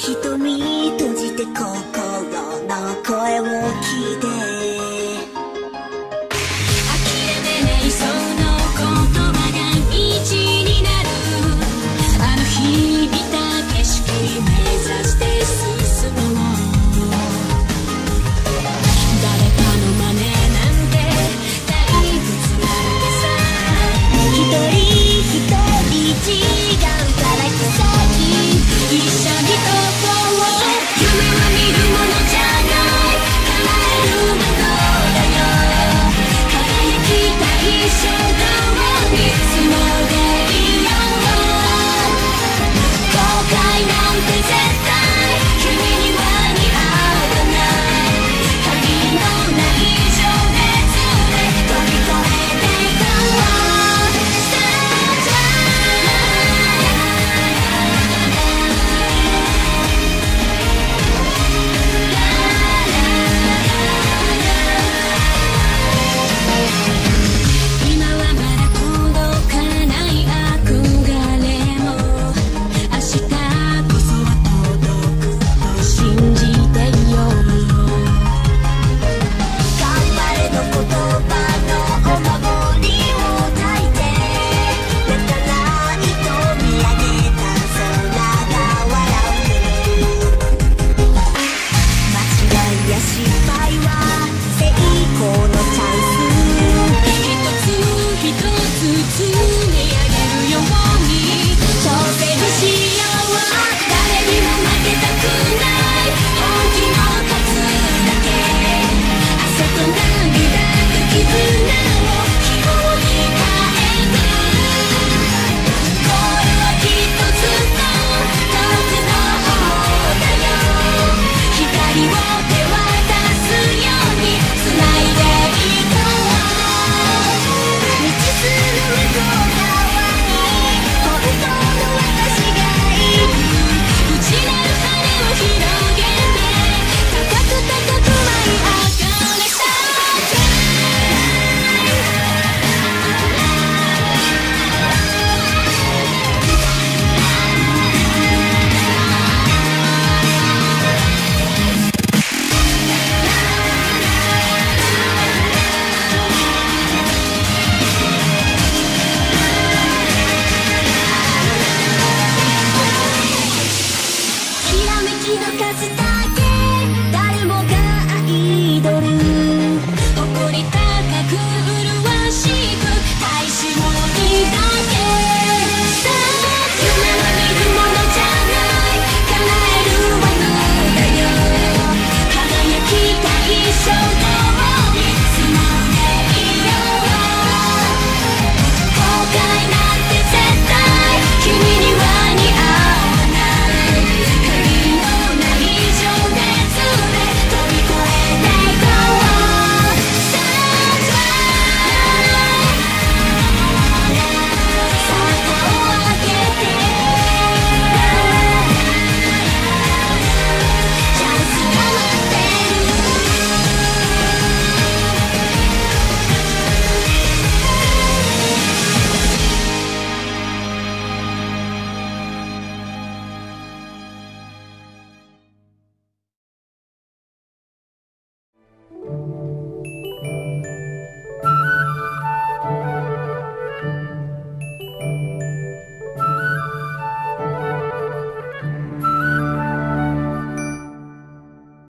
瞳閉じて心の声を聞いて。諦めないその言葉が道になる。あの日見た景色に目指して進むう。誰かの真似なんて退屈なんてさ。T-shirt の数だ